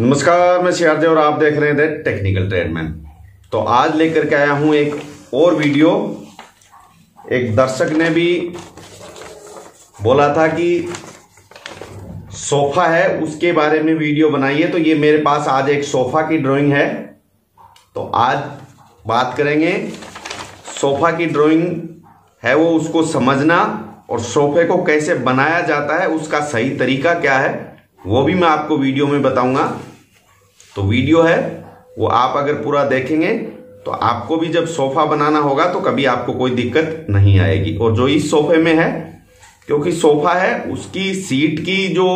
नमस्कार, मैं सियारदेव और आप देख रहे द टेक्निकल ट्रेडमैन तो आज लेकर के आया हूँ एक और वीडियो। एक दर्शक ने भी बोला था कि सोफा है, उसके बारे में वीडियो बनाइए। तो ये मेरे पास आज एक सोफा की ड्राइंग है। तो आज बात करेंगे, सोफा की ड्राइंग है वो उसको समझना और सोफे को कैसे बनाया जाता है, उसका सही तरीका क्या है। वो भी मैं आपको वीडियो में बताऊँगा। तो वीडियो है, वो आप अगर पूरा देखेंगे तो आपको भी जब सोफा बनाना होगा तो कभी आपको कोई दिक्कत नहीं आएगी। और जो इस सोफे में है, क्योंकि सोफा है, उसकी सीट की जो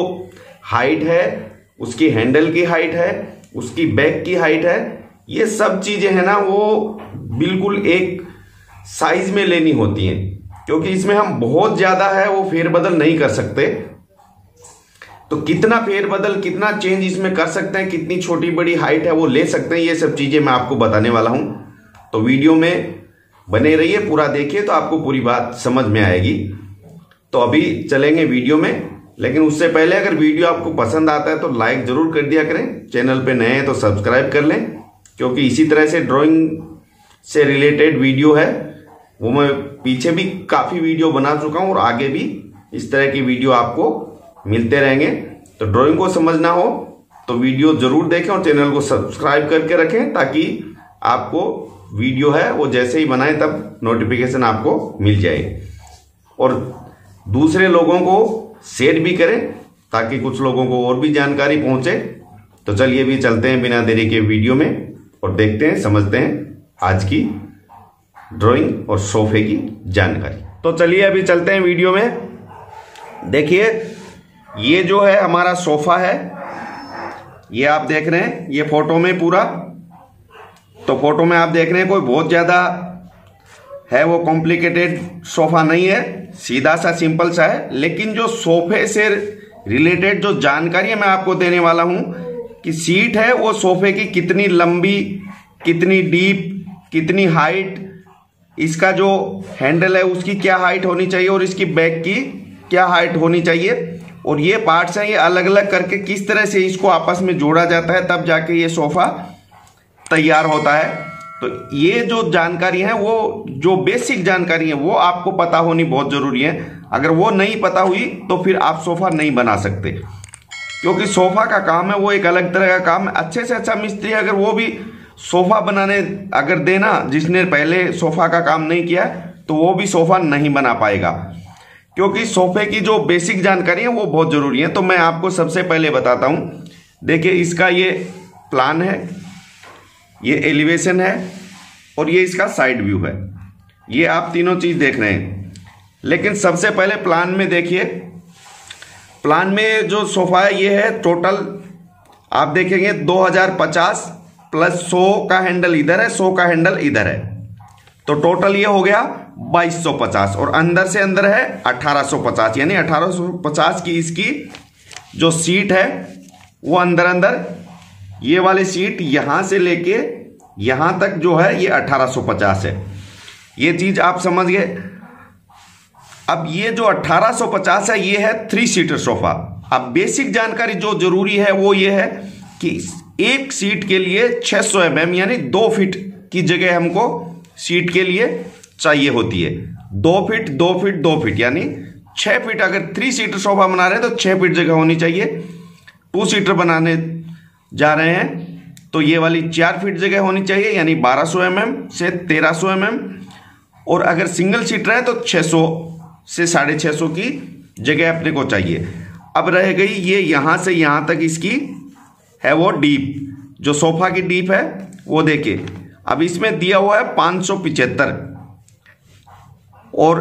हाइट है, उसकी हैंडल की हाइट है, उसकी बैक की हाइट है, ये सब चीज़ें है ना, वो बिल्कुल एक साइज़ में लेनी होती हैं। क्योंकि इसमें हम बहुत ज़्यादा है, वो फेरबदल नहीं कर सकते। तो कितना फेरबदल, कितना चेंज इसमें कर सकते हैं, कितनी छोटी बड़ी हाइट है, वो ले सकते हैं, ये सब चीज़ें मैं आपको बताने वाला हूँ। तो वीडियो में बने रहिए, पूरा देखिए तो आपको पूरी बात समझ में आएगी। तो अभी चलेंगे वीडियो में, लेकिन उससे पहले अगर वीडियो आपको पसंद आता है तो लाइक ज़रूर कर दिया करें। चैनल पे नए हैं तो सब्सक्राइब कर लें, क्योंकि इसी तरह से ड्राइंग से रिलेटेड वीडियो है। वो मैं पीछे भी काफ़ी वीडियो बना चुका हूँ, और आगे भी इस तरह की वीडियो आपको मिलते रहेंगे। तो ड्राइंग को समझना हो तो वीडियो ज़रूर देखें और चैनल को सब्सक्राइब करके रखें ताकि आपको वीडियो है, वो जैसे ही बनाए तब नोटिफिकेशन आपको मिल जाए। और दूसरे लोगों को शेयर भी करें ताकि कुछ लोगों को और भी जानकारी पहुँचे। तो चलिए भी चलते हैं बिना देरी के वीडियो में और देखते हैं, समझते हैं आज की ड्राइंग और सोफे की जानकारी। तो चलिए अभी चलते हैं वीडियो में। देखिए ये जो है हमारा सोफा है, ये आप देख रहे हैं, ये फ़ोटो में पूरा। तो फ़ोटो में आप देख रहे हैं, कोई बहुत ज़्यादा है, वो कॉम्प्लिकेटेड सोफा नहीं है, सीधा सा सिंपल सा है। लेकिन जो सोफे से रिलेटेड जो जानकारी मैं आपको देने वाला हूँ, कि सीट है, वो सोफे की कितनी लंबी, कितनी डीप कितनी हाइट इसका जो हैंडल है, उसकी क्या हाइट होनी चाहिए और इसकी बैक की क्या हाइट होनी चाहिए। और ये पार्ट्स हैं, ये अलग अलग करके किस तरह से इसको आपस में जोड़ा जाता है, तब जाके ये सोफा तैयार होता है। तो ये जो जानकारी है, वो जो बेसिक जानकारी है, वो आपको पता होनी बहुत ज़रूरी है। अगर वो नहीं पता हुई तो फिर आप सोफा नहीं बना सकते। क्योंकि सोफा का काम है, वो एक अलग तरह का काम है। अच्छे से अच्छा मिस्त्री अगर वो भी सोफा बनाने अगर देना, जिसने पहले सोफा का काम नहीं किया तो वो भी सोफा नहीं बना पाएगा। क्योंकि सोफे की जो बेसिक जानकारी है वो बहुत ज़रूरी है। तो मैं आपको सबसे पहले बताता हूँ। देखिए, इसका ये प्लान है, ये एलिवेशन है और ये इसका साइड व्यू है। ये आप तीनों चीज़ देख रहे हैं। लेकिन सबसे पहले प्लान में देखिए। प्लान में जो सोफा है, ये है टोटल, आप देखेंगे 2050 प्लस 100 का हैंडल इधर है 100 का हैंडल इधर है। तो टोटल ये हो गया 2250 और अंदर से अंदर है 1850 यानी 1850 की इसकी जो सीट है, वो अंदर अंदर, ये वाली सीट यहाँ से लेके यहाँ तक जो है, ये 1850 है। ये चीज़ आप समझ गए। अब ये जो 1850 है, ये है थ्री सीटर सोफा अब बेसिक जानकारी जो ज़रूरी है, वो ये है कि एक सीट के लिए 600 सौ mm यानी दो फीट की जगह हमको सीट के लिए चाहिए होती है। दो फीट दो फीट दो फीट, यानी छह फीट अगर थ्री सीटर सोफा बना रहे हैं तो छह फीट जगह होनी चाहिए। टू सीटर बनाने जा रहे हैं तो ये वाली चार फीट जगह होनी चाहिए, यानी 1200 सौ mm से 1300 सौ mm और अगर सिंगल सीटर है तो 600 से साढ़े छः सौ की जगह अपने को चाहिए। अब रह गई ये यहाँ से यहाँ तक इसकी, है वो डीप जो सोफा की डीप है, वो देखिए अब इसमें दिया हुआ है पाँच सौ पिचहत्तर। और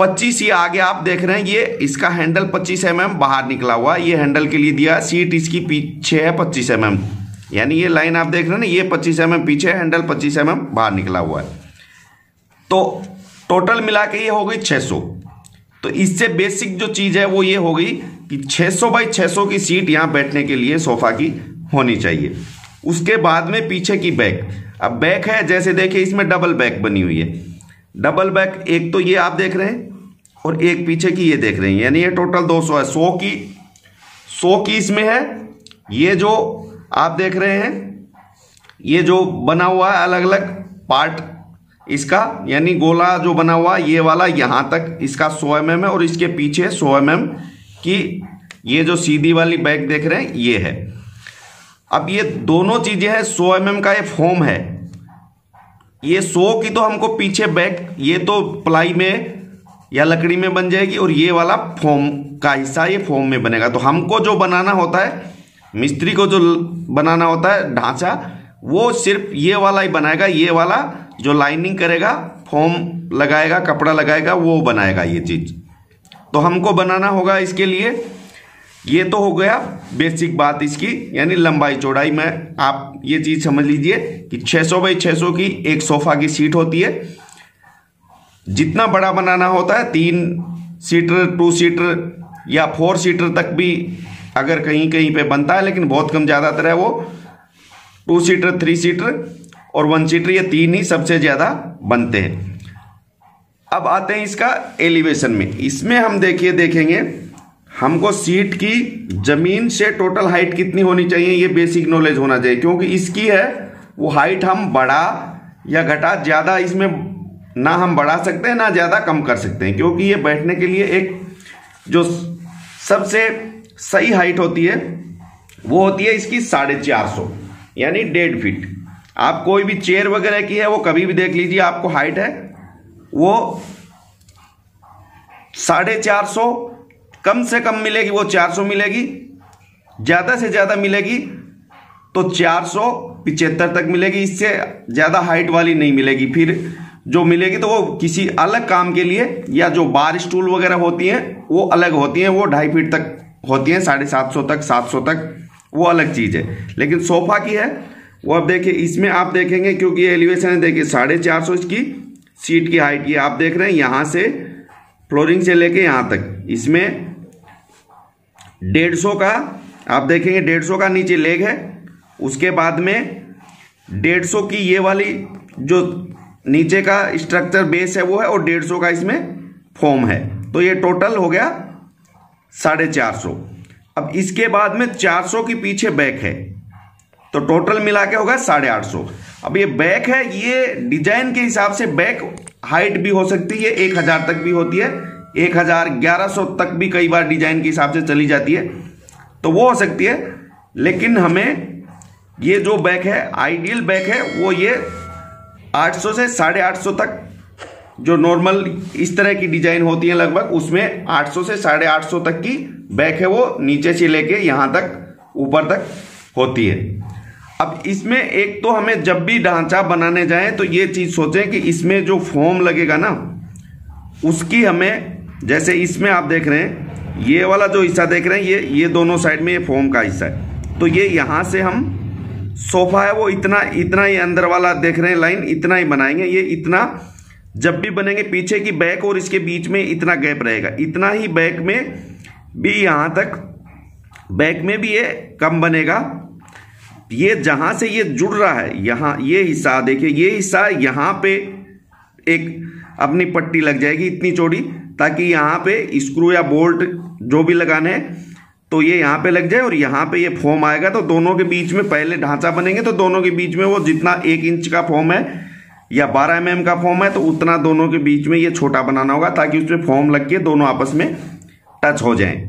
25 ये आगे आप देख रहे हैं, ये इसका हैंडल 25 एम mm बाहर निकला हुआ है। ये हैंडल के लिए दिया सीट इसकी पीछे है 25 एम mm यानी ये लाइन आप देख रहे हैं ना, ये 25 एम mm पीछे हैंडल 25 एम mm बाहर निकला हुआ है। तो टोटल मिला के ये हो गई 600 तो इससे बेसिक जो चीज़ है, वो ये हो गई कि 600 बाई 600 की सीट यहाँ बैठने के लिए सोफा की होनी चाहिए। उसके बाद में पीछे की बैक अब बैक है, जैसे देखिए, इसमें डबल बैक बनी हुई है। डबल बैक एक तो ये आप देख रहे हैं और एक पीछे की ये देख रहे हैं। यानी ये टोटल 200 है। 100 की 100 की इसमें है। ये जो आप देख रहे हैं, ये जो बना हुआ है अलग अलग पार्ट इसका, यानी गोला जो बना हुआ ये वाला यहाँ तक इसका सौ एम है और इसके पीछे सौ एम की ये जो सीधी वाली बैग देख रहे हैं, ये है। अब ये दोनों चीज़ें हैं, सौ एम का ये फॉर्म है। ये सौ की तो हमको पीछे बैक ये तो प्लाई में या लकड़ी में बन जाएगी और ये वाला फोम, का हिस्सा ये फॉर्म में बनेगा। तो हमको जो बनाना होता है, मिस्त्री को जो बनाना होता है, ढांचा, वो सिर्फ़ ये वाला ही बनाएगा, ये वाला जो लाइनिंग करेगा फॉर्म लगाएगा, कपड़ा लगाएगा, वो बनाएगा ये चीज़। तो हमको बनाना होगा इसके लिए ये तो हो गया बेसिक बात इसकी, यानी लंबाई चौड़ाई। में, आप ये चीज़ समझ लीजिए कि 600 बाई 600 की एक सोफा की सीट होती है। जितना बड़ा बनाना होता है, तीन सीटर, टू सीटर या फोर सीटर तक भी अगर कहीं कहीं पे बनता है, लेकिन बहुत कम ज़्यादातर है वो। टू सीटर, थ्री सीटर और वन सीटर, ये तीन ही सबसे ज़्यादा बनते हैं। अब आते हैं इसका एलिवेशन में। इसमें हम देखिए, देखेंगे हमको सीट की ज़मीन से टोटल हाइट कितनी होनी चाहिए, ये बेसिक नॉलेज होना चाहिए, क्योंकि इसकी है, वो हाइट हम बढ़ा या घटा, ज़्यादा इसमें ना हम बढ़ा सकते हैं ना ज़्यादा कम कर सकते हैं, क्योंकि ये बैठने के लिए एक जो सबसे सही हाइट होती है, वो होती है इसकी साढ़े चार सौ, यानी डेढ़ फीट आप कोई भी चेयर वगैरह की है, वो कभी भी देख लीजिए, आपको हाइट है, वो साढ़े चार सौ कम से कम मिलेगी वो चार सौ मिलेगी, ज़्यादा से ज़्यादा मिलेगी तो चार तक मिलेगी, इससे ज़्यादा हाइट वाली नहीं मिलेगी। फिर जो मिलेगी तो वो किसी अलग काम के लिए या जो बार स्टूल वगैरह होती हैं, वो अलग होती हैं, वो ढाई फीट तक होती हैं, साढ़े सात सौ तक, सात सौ तक, वो अलग चीज़ है। लेकिन सोफा की है, वो अब देखिए, इसमें आप देखेंगे, क्योंकि ये एलिवेशन है, देखिए, साढ़े चार सौ इसकी सीट की हाइट की, आप देख रहे हैं, यहाँ से फ्लोरिंग से लेके यहाँ तक, इसमें डेढ़ सौ का, आप देखेंगे डेढ़ सौ का नीचे लेग है, उसके बाद में डेढ़ सौ की ये वाली जो नीचे का स्ट्रक्चर बेस है वो है और डेढ़ सौ का इसमें फॉर्म है। तो ये टोटल हो गया साढ़े चार सौ। अब इसके बाद में चार सौ की पीछे बैक है तो टोटल मिला के होगा साढ़े आठ सौ। अब ये बैक है, ये डिज़ाइन के हिसाब से बैक हाइट भी हो सकती है, एक हज़ार तक भी होती है। एक हज़ार ग्यारह सौ तक भी कई बार डिज़ाइन के हिसाब से चली जाती है तो वो हो सकती है। लेकिन हमें ये जो बैक है, आइडियल बैक है, वो ये 800 से साढ़े आठ सौ तक जो नॉर्मल इस तरह की डिज़ाइन होती है लगभग, उसमें 800 से साढ़े आठ सौ तक की बैक है वो, नीचे से लेके यहाँ तक, ऊपर तक होती है। अब इसमें एक तो हमें जब भी ढांचा बनाने जाएँ तो ये चीज़ सोचें कि इसमें जो फॉर्म लगेगा ना, उसकी हमें जैसे इसमें आप देख रहे हैं, ये वाला जो हिस्सा देख रहे हैं, ये ये दोनों साइड में ये फॉर्म का हिस्सा है। तो ये यहाँ से हम सोफा है, वो इतना इतना ही अंदर वाला देख रहे हैं लाइन, इतना ही बनाएँगे। ये इतना, जब भी बनेंगे पीछे की बैक और इसके बीच में इतना गैप रहेगा। इतना ही बैक में भी यहाँ तक, बैक में भी ये कम बनेगा। ये जहाँ से ये जुड़ रहा है, यहाँ, ये हिस्सा, देखिए, ये हिस्सा यहाँ पे एक अपनी पट्टी लग जाएगी, इतनी चौड़ी। ताकि यहाँ पे स्क्रू या बोल्ट जो भी लगाने हैं तो ये यहाँ पे लग जाए और यहाँ पे ये फॉर्म आएगा। तो दोनों के बीच में पहले ढांचा बनेंगे तो दोनों के बीच में वो जितना एक इंच का फॉर्म है या बारह एम mm का फॉर्म है तो उतना दोनों के बीच में ये छोटा बनाना होगा ताकि उसमें फॉर्म लग के दोनों आपस में टच हो जाए।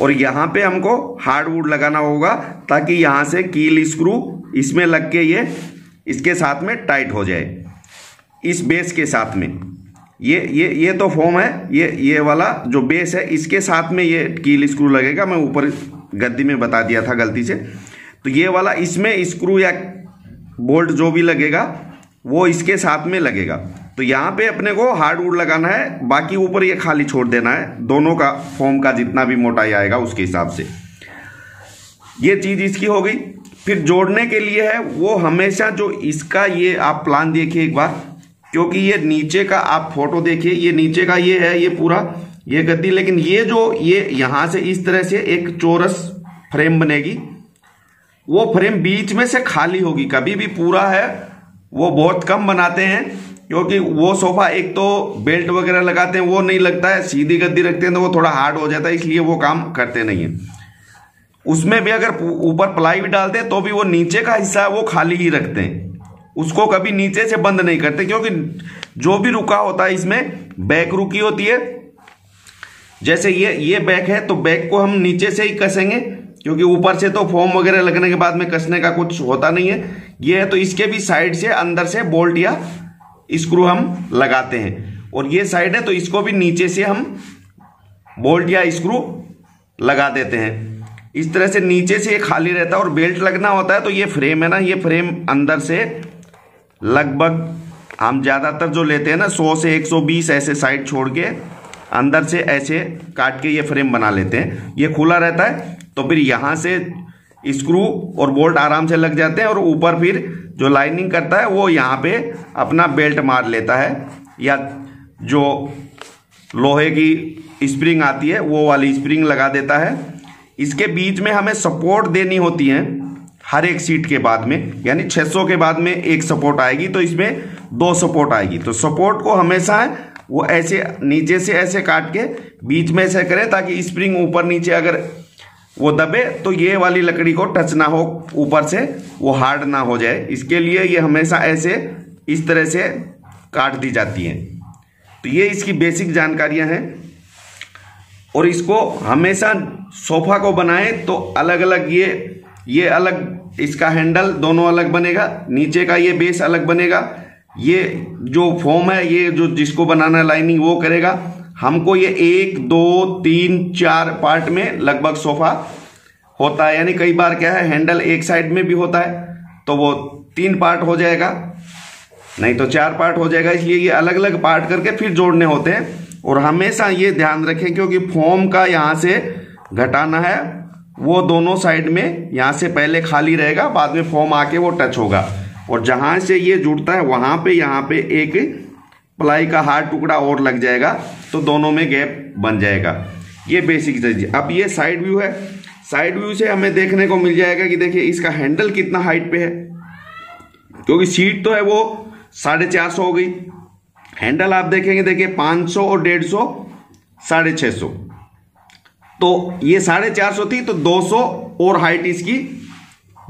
और यहाँ पे हमको हार्डवुड लगाना होगा ताकि यहाँ से कील स्क्रू इसमें लग के ये, इसके साथ में टाइट हो जाए। इस बेस के साथ में। ये ये ये तो फॉर्म है, ये ये वाला जो बेस है, इसके साथ में ये कील स्क्रू लगेगा, मैं ऊपर गद्दी में बता दिया था गलती से। तो ये वाला इसमें स्क्रू या बोल्ट जो भी लगेगा, वो इसके साथ में लगेगा। तो यहाँ पे अपने को हार्डवुड लगाना है, बाकी ऊपर ये खाली छोड़ देना है। दोनों का फॉर्म का जितना भी मोटाई आएगा, उसके हिसाब से। ये चीज़ इसकी हो गई। फिर जोड़ने के लिए है, वो हमेशा जो इसका ये आप प्लान देखिए एक बार। क्योंकि ये नीचे का, आप फ़ोटो देखिए, ये नीचे का ये है, ये पूरा, ये गद्दी, लेकिन ये जो, ये यहाँ से इस तरह से एक चोरस फ्रेम बनेगी, वो फ्रेम बीच में से खाली होगी, कभी भी पूरा है, वो बहुत कम बनाते हैं, क्योंकि वो सोफा एक तो बेल्ट वगैरह लगाते हैं, वो नहीं लगता है, सीधी गद्दी रखते हैं तो वो थोड़ा हार्ड हो जाता है, इसलिए वो काम करते नहीं है। उसमें भी अगर ऊपर प्लाई भी डालते हैं तो भी वो नीचे का हिस्सा है, वो खाली ही रखते हैं। उसको कभी नीचे से बंद नहीं करते, क्योंकि जो भी रुका होता है इसमें बैक रुकी होती है। जैसे ये ये बैक है तो बैक को हम नीचे से ही कसेंगे, क्योंकि ऊपर से तो फॉर्म वगैरह लगने के बाद में कसने का कुछ होता नहीं है। ये है तो इसके भी साइड से अंदर से बोल्ट या स्क्रू हम लगाते हैं। और ये साइड है तो इसको भी नीचे से हम बोल्ट या स्क्रू लगा देते हैं। इस तरह से नीचे से ये खाली रहता है, और बेल्ट लगना होता है तो ये फ्रेम है ना, ये फ्रेम अंदर से लगभग हम ज़्यादातर जो लेते हैं ना 100 से 120 ऐसे साइड छोड़ के अंदर से ऐसे काट के ये फ्रेम बना लेते हैं। ये खुला रहता है तो फिर यहाँ से स्क्रू और बोल्ट आराम से लग जाते हैं और ऊपर फिर जो लाइनिंग करता है, वो यहाँ पे अपना बेल्ट मार लेता है। या जो लोहे की स्प्रिंग आती है, वो वाली स्प्रिंग लगा देता है। इसके बीच में हमें सपोर्ट देनी होती है। हर एक सीट के बाद में, यानी 600 के बाद में एक सपोर्ट आएगी तो इसमें दो सपोर्ट आएगी। तो सपोर्ट को हमेशा वो ऐसे, नीचे से ऐसे काट के बीच में ऐसे करें ताकि स्प्रिंग ऊपर नीचे अगर वो दबे तो ये वाली लकड़ी को टच ना हो, ऊपर से वो हार्ड ना हो जाए। इसके लिए ये हमेशा ऐसे इस तरह से काट दी जाती हैं। तो ये इसकी बेसिक जानकारियाँ हैं। और इसको हमेशा सोफा को बनाएँ तो अलग अलग ये ये अलग इसका हैंडल दोनों अलग बनेगा, नीचे का ये बेस अलग बनेगा, ये जो फॉर्म है, ये जो जिसको बनाना लाइनिंग वो करेगा। हमको ये एक, दो, तीन, चार पार्ट में लगभग सोफा होता है। यानी कई बार क्या है हैंडल एक साइड में भी होता है तो वो तीन पार्ट हो जाएगा। नहीं तो चार पार्ट हो जाएगा, इसलिए ये अलग अलग पार्ट करके फिर जोड़ने होते हैं। और हमेशा ये ध्यान रखें, क्योंकि फॉर्म का यहाँ से घटाना है। वो दोनों साइड में यहाँ से पहले खाली रहेगा, बाद में फॉर्म आके वो टच होगा। और जहाँ से ये जुड़ता है, वहाँ पे, यहाँ पे एक प्लाई का हार्ड टुकड़ा और लग जाएगा तो दोनों में गैप बन जाएगा। ये बेसिक चीज़ अब ये साइड व्यू है। साइड व्यू से हमें देखने को मिल जाएगा कि देखिए, इसका हैंडल कितना हाइट पे है। क्योंकि सीट तो है वो साढ़े चार सौ हो गई। हैंडल आप देखेंगे, देखिए पाँच सौ और डेढ़ सौ, साढ़े छह सौ। तो ये साढ़े चार सौ थी तो दो सौ और हाइट इसकी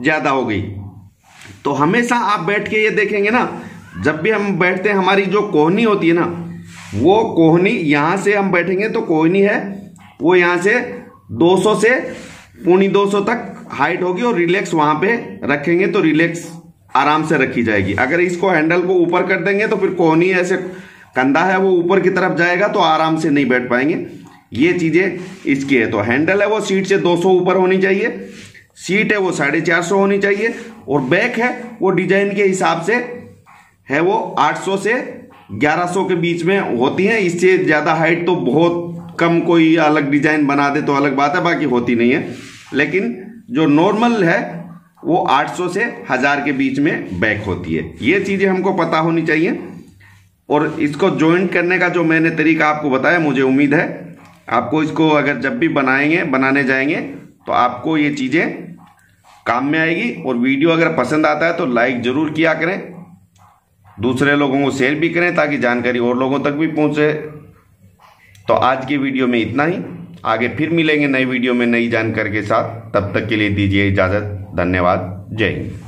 ज़्यादा हो गई। तो हमेशा आप बैठ के ये देखेंगे ना, जब भी हम बैठते हैं, हमारी जो कोहनी होती है ना, वो कोहनी यहाँ से हम बैठेंगे तो कोहनी है, वो यहाँ से 200 से पौनी 200 तक हाइट होगी और रिलैक्स वहाँ पे रखेंगे तो रिलैक्स आराम से रखी जाएगी। अगर इसको हैंडल को ऊपर कर देंगे तो फिर कोहनी ऐसे कंधा है, वो ऊपर की तरफ़ जाएगा तो आराम से नहीं बैठ पाएँगे। ये चीज़ें इसकी है। तो हैंडल है वो सीट से 200 ऊपर होनी चाहिए। सीट है वो साढ़े चार सौ होनी चाहिए। और बैक है वो डिज़ाइन के हिसाब से है वो 800 से 1100 के बीच में होती है। इससे ज़्यादा हाइट तो बहुत कम कोई अलग डिज़ाइन बना दे तो अलग बात है, बाकी होती नहीं है। लेकिन जो नॉर्मल है, वो 800 से हज़ार के बीच में बैक होती है। ये चीज़ें हमको पता होनी चाहिए। और इसको ज्वाइंट करने का जो मैंने तरीका आपको बताया, मुझे उम्मीद है आपको इसको अगर जब भी बनाएँगे, बनाने जाएँगे तो आपको ये चीज़ें काम में आएगी। और वीडियो अगर पसंद आता है तो लाइक ज़रूर किया करें। दूसरे लोगों को शेयर भी करें ताकि जानकारी और लोगों तक भी पहुँचे। तो आज की वीडियो में इतना ही। आगे फिर मिलेंगे नई वीडियो में नई जानकारी के साथ। तब तक के लिए दीजिए इजाज़त। धन्यवाद। जय हिंद।